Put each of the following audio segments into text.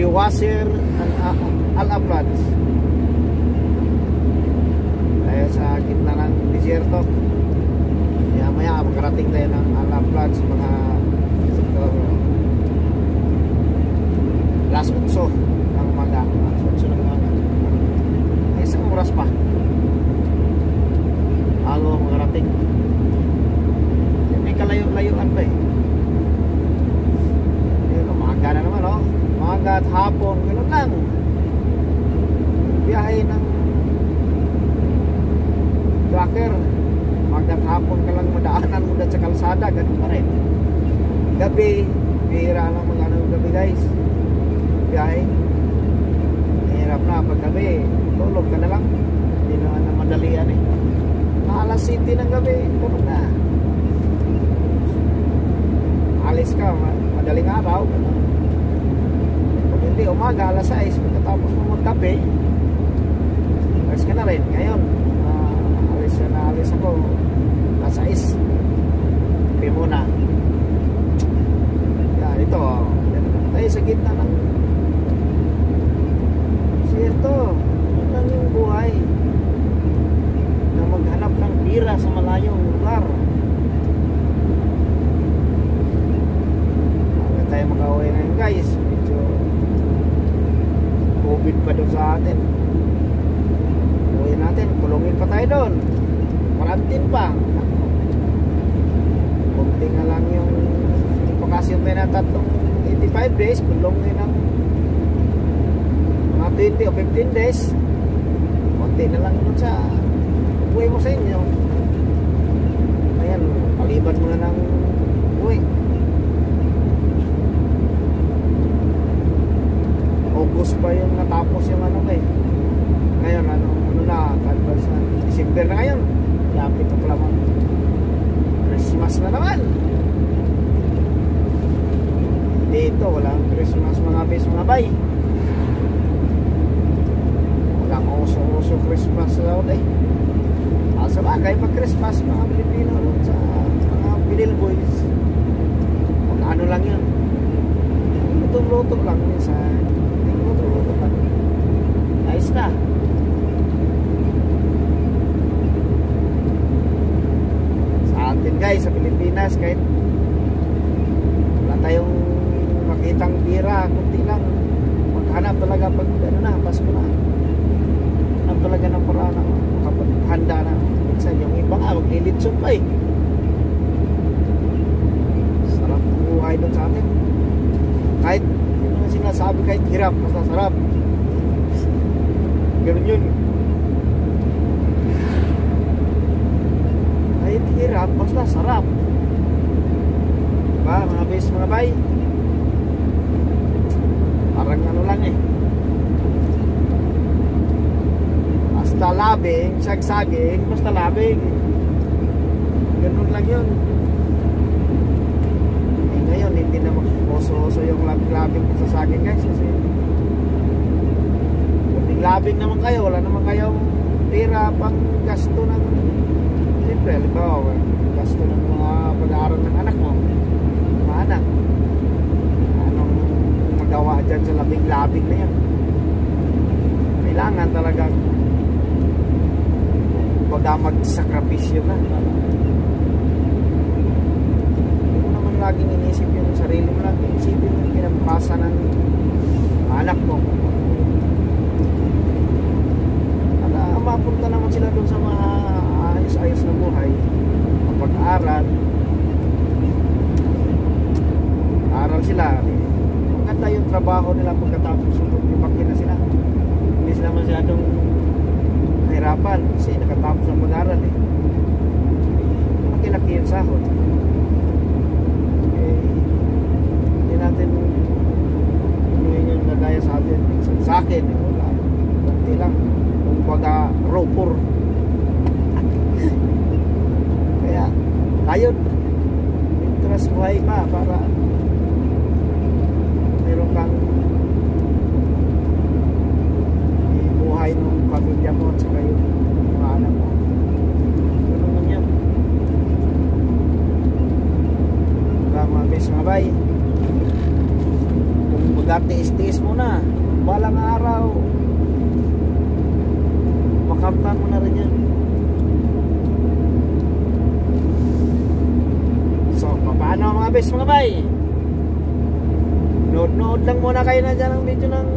Wadi Wasir and uh, Al-Aplads. Tayo sa gitna ng disyerto. Maya maya makarating tayo ng Al-Aplads mga siguro alas 8 ng umaga. Alas 8 ng umaga. May isang oras pa. Bago makarating. May kalayo-layuan pa eh. Yun, umaga na naman oh. Umaga at hapon, ganun lang. Biyahe ng tracker. At hapon ka lang madaanan mo sa kalsada, ganun pa rin. Gabi, bihira lang mag ano gabi guys. Biyahe. Hirap na pag gabi, tulog ka na lang. Hindi naman na madalian eh. Alas city ng gabi, tulog na. Alis ka, ma- madaling araw. ganun. Hindi, umaga, alas 6, pagkatapos mo magkape, alis ka na rin. Ngayon, ah, alis na alis ako, alas 6. Kape muna. Ito, oh. Yan, tayo sa gitna ng Siyerto, yun lang yung buhay na maghanap ng bira sa malayong lugar. Tayo makauwi ngayon guys, COVID pa doon sa atin. Uwi natin, kulungin pa tayo doon. Quarantine pa. Kunti nga lang yung bakasyon tayo na tatlong 85 days, kulungin ang mga 20 o 15 days. Kunti na lang doon sa uwi mo sa inyo. Ayan, paliban mo na ng uwi. August pa yung natapos yung ano kay. Ngayon, ano, ano na, advance na. December na ngayon. Lapit na pala mga Christmas na naman. Dito, walang Christmas mga bis, mga bay. Walang uso-uso Christmas daw eh. Ah, sa bagay, pag Christmas, mga Pilipino sa mga Pilil Boys. Kung ano lang yun. Luto-luto lang minsan. Na. Sa atin guys, sa Pilipinas, kahit wala tayong makitang bira, kunti lang. Maghanap talaga pag ano na, Pasko na. Hanap talaga ng paraan na makapaghanda na. Minsan yung iba nga, maglilitsyon pa eh. Sarap ng buhay doon sa atin. Kahit, yun ang sinasabi, kahit hirap, basta sarap. Ganun yun. Kahit hirap, basta sarap. Diba, mga bes, mga bay? Parang ano lang eh. Basta labing, sagsaging, basta labing. Ganun lang yun. Eh, ngayon, hindi na mag-oso-oso yung labing-labing sa saging guys. Kasi, labing naman kayo, wala naman kayong pera pang gasto ng, siyempre, halimbawa, gasto ng mga pag-aaral ng anak mo, mga anak. Anong magawa dyan sa labing-labing na yan? Kailangan talagang baga magsakripisyo ka. Hindi mo naman laging inisip yung sarili mo lang. Isipin mo yung kinabukasan ng anak mo. Ala, mapunta naman sila dun sa mga ayos-ayos na buhay. Kapag-aral, aral sila. Maganda yun yung trabaho nila pagkatapos lumaki na sila. Hindi sila masyadong nahirapan kasi nakatapos ang mag-aral eh. Malaki-laki yung sahod. Eh, hindi natin inuin yung nagaya sa atin. Sa, sa akin, eh, wala. Kunti lang. Kumbaga, ropor. Kaya, kayod. Interest buhay pa para meron kang buhay ng pamilya mo at saka yung mga anak mo. Ganun man yan. Kaya mga guys, mga bay, kung magatiis-tiis mo na, balang araw, makamtan mo na rin yan. So, paano mga bes mga bay? Nood-nood lang muna kayo na dyan ang video ng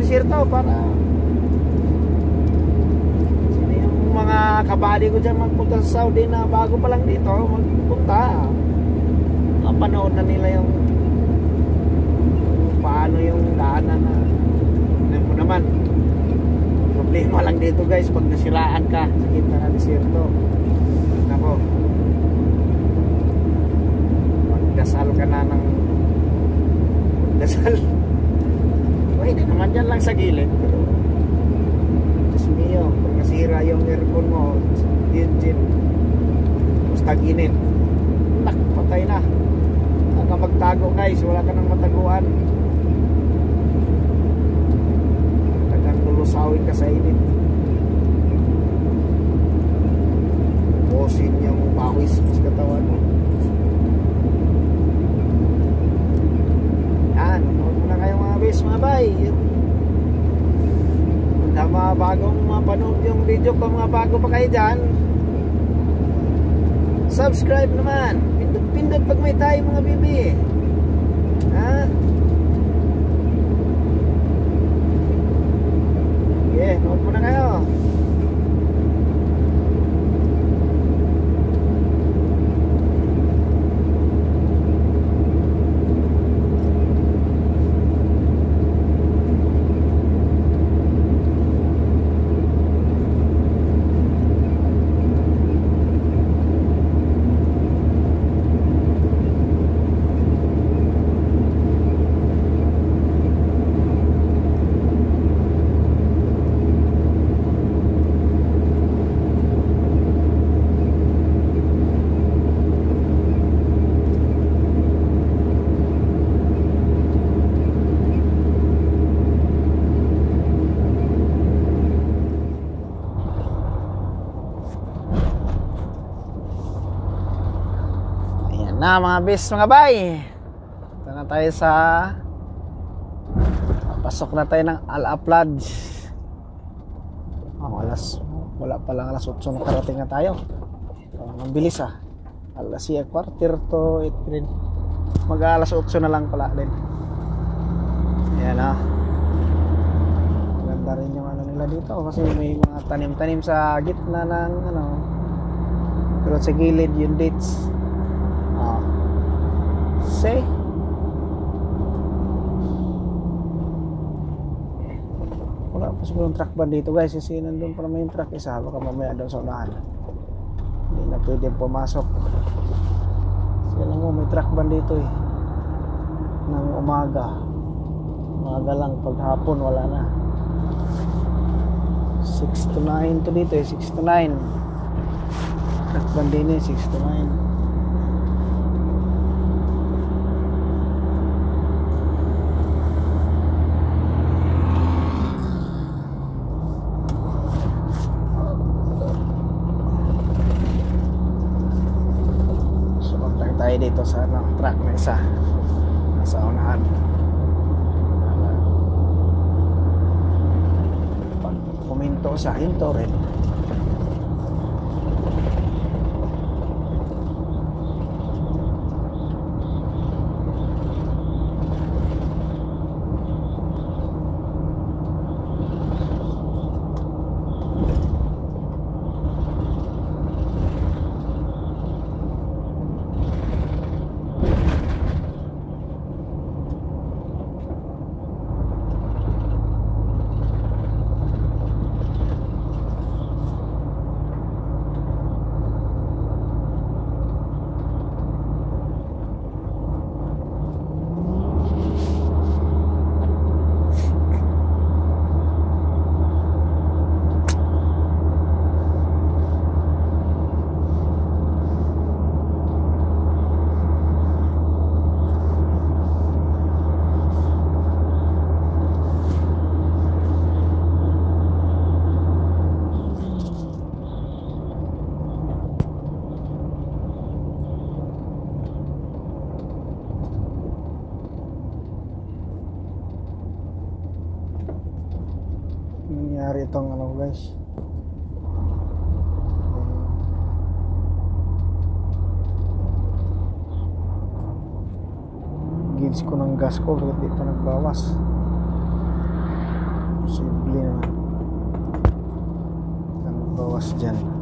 desierto para sino yung mga kabady ko dyan magpunta sa Saudi na bago pa lang dito magpunta mapanood na nila yung paano yung daanan na ano mo naman problema lang dito guys pag nasiraan ka sa gitna ng desierto nako. Magdasal ka na ng dasal pwede naman dyan lang sa gilid pero Diyos mio pag nasira yung aircon mo engine tapos tag-init nak patay na Huwag ka magtago guys. Wala ka nang mataguan. Tagang lulusawin ka sa init. Bosin yung pawis sa katawan mo. Yan, huwag muna kayo mga bis, mga bay. Kung mga bagong mapanood yung video ko, mga bago pa kayo dyan, subscribe naman. Pindot-pindot pag may tayo mga bibi. Ha? Okay, huwag muna kayo. Ayan mga bis mga bay. Ito na tayo sa pasok na tayo ng Al-Aplad. Oh, alas wala pa lang alas 8 na karating na tayo. Oh, ang bilis ah. Alas 6 quarter to 8 rin. Mag alas 8 na lang pala din. Ayan ah. Ganda rin yung ano nila dito kasi may mga tanim-tanim sa gitna ng ano pero sa gilid yung dates Ah. See? Wala pa siguro truck ban dito guys. Kasi nandun pa naman yung truck isa baka mamaya doon sa unahan. Hindi na pwede pumasok. Kasi alam mo may truck ban dito eh. Ng umaga. Umaga lang pag hapon wala na. 6 to 9 to dito eh. 6 to 9 truck ban din eh. 6 to 9 Sunod lang tayo dito sa ano, truck na isa. Nasa unahan. Pag kuminto sa hinto. Nangyari itong ano guys. Gauge ko ng gas ko bakit di pa nagbawas? Posible na. Nagbawas dyan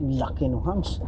laki no hams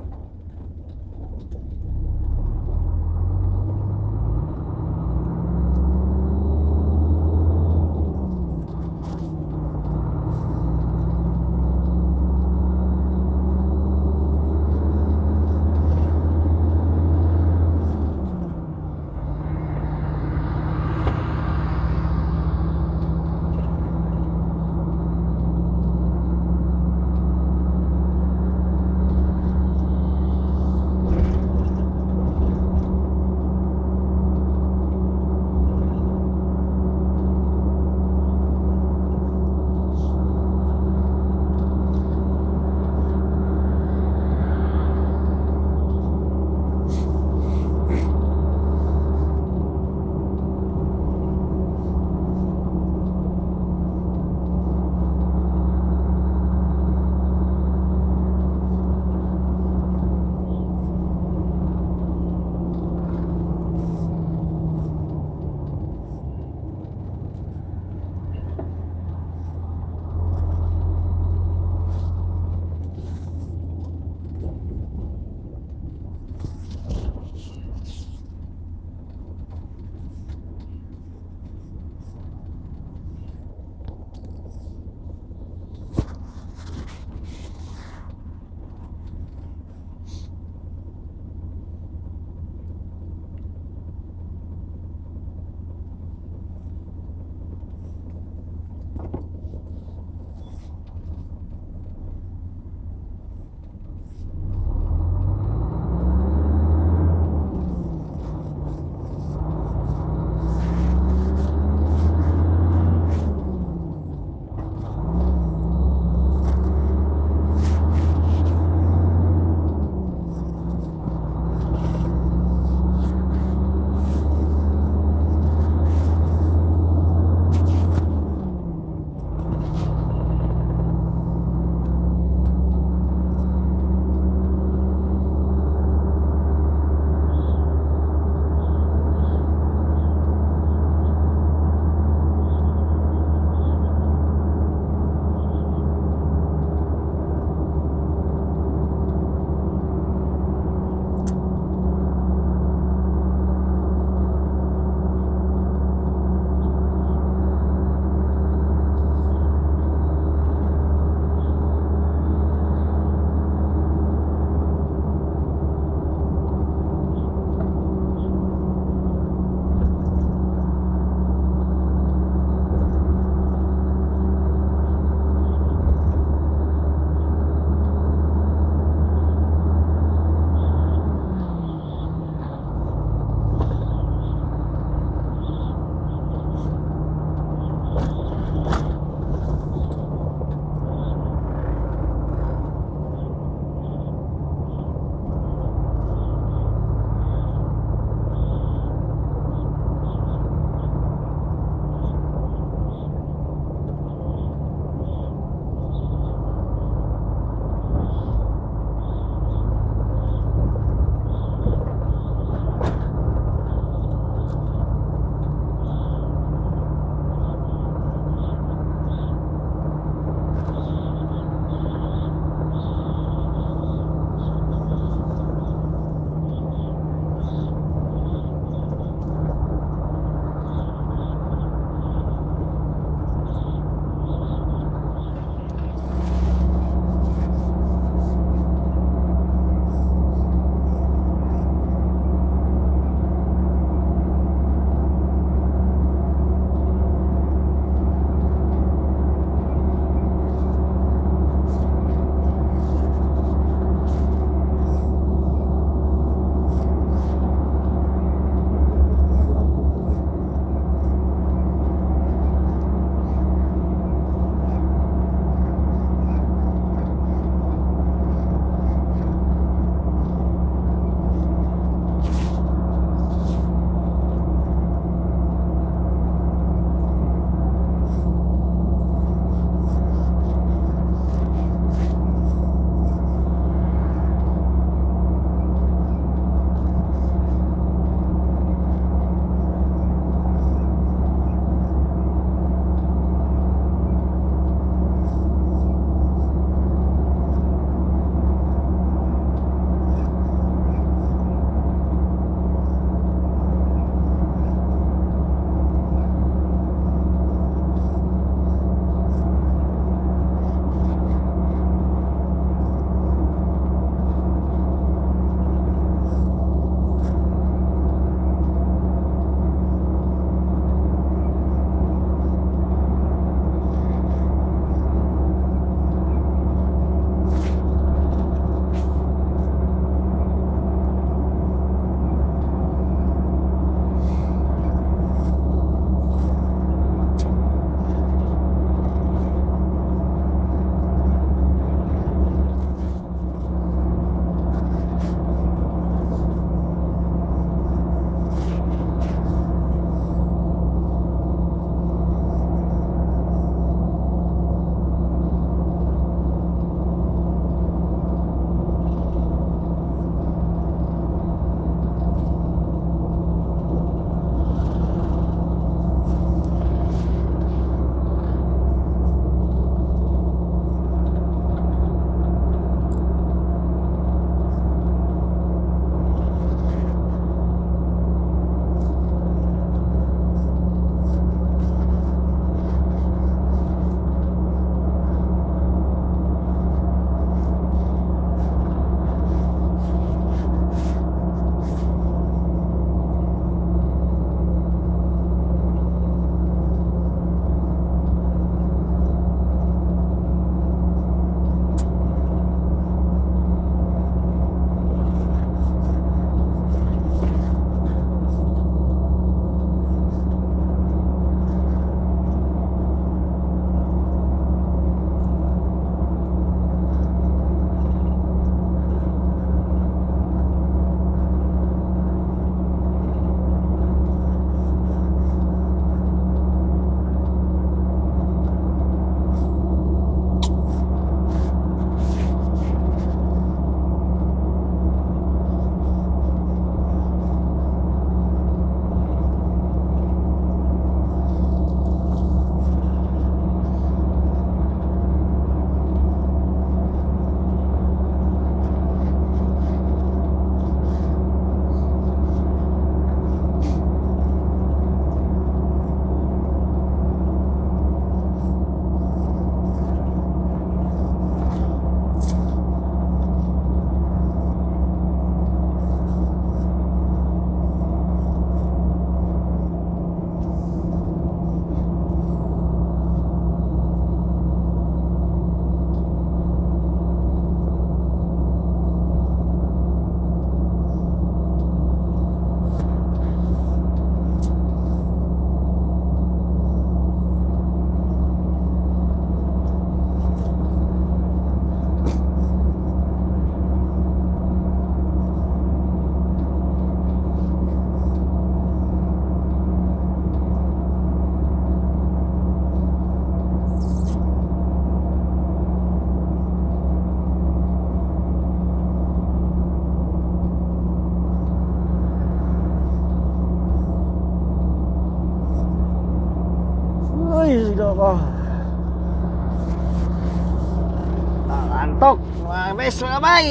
Ang antok. Mga bes, mga bay.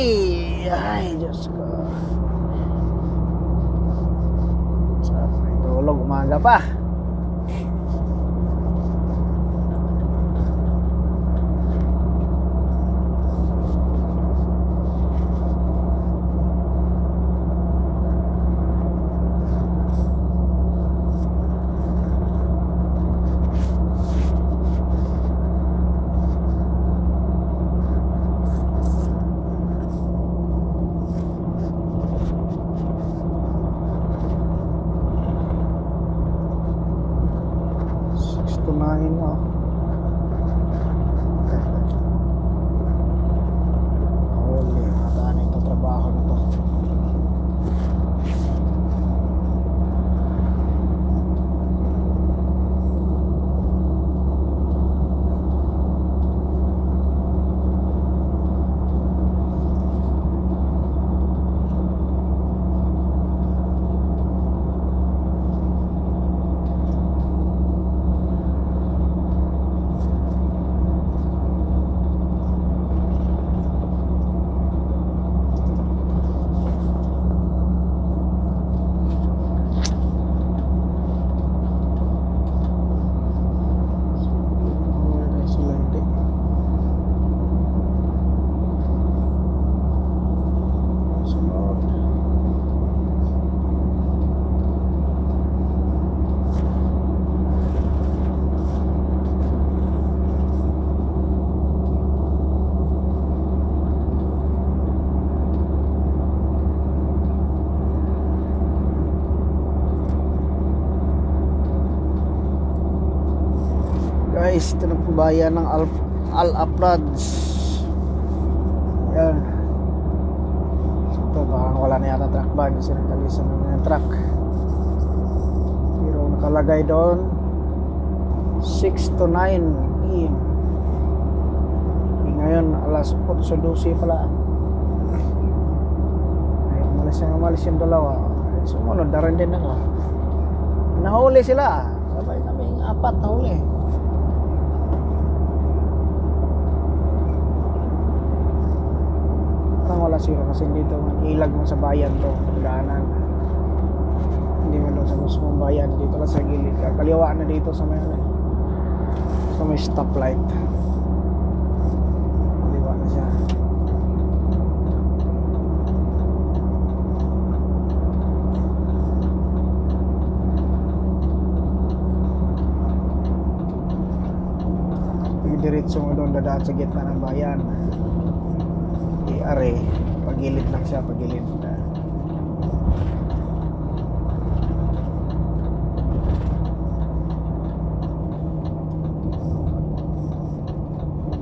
Ay, Diyos ko. Sarap na tulog umaga pa. Bayan ng Al Al Aprads. Yan. Ito, parang wala na yata truck ban kasi nagkalisan na yung truck. Pero nakalagay doon 6 to 9 p.m. Ngayon, alas 8.12 pala. Ay, umalis yung umalis yung dalawa. Ay, sumunod na rin din ako. Nahuli sila. Sabay kaming apat nahuli. Parang wala sila kasi dito man ilag mo sa bayan to, daanan. Hindi mo doon sa mismong bayan, dito lang sa gilid. Kaliwa na dito sa may. Sa may stoplight. Kaliwa na siya. Diretso mo doon dadaan sa gitna ng bayan i-are pagilid lang siya pagilid na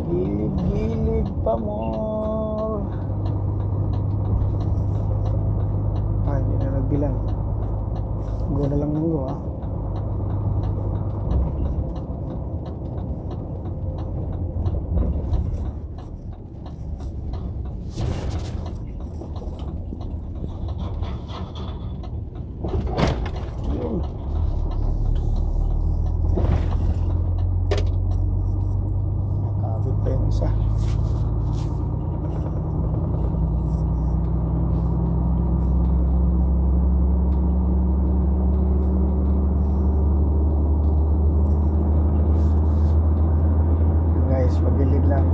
gilid gilid pa more ah hindi na nagbilang go na lang ng go ah Yun. Nakabit pa yung isa. Guys, pagilid lang.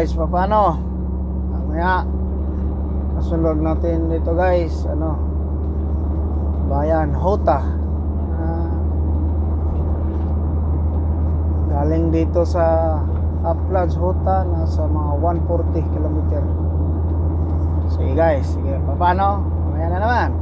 Guys, paano? Mamaya, kasunod natin dito guys, ano, bayan, Hota. Ah, galing dito sa Uplands, Hota, nasa mga 140 kilometer. Sige guys, sige, paano? Mamaya na naman.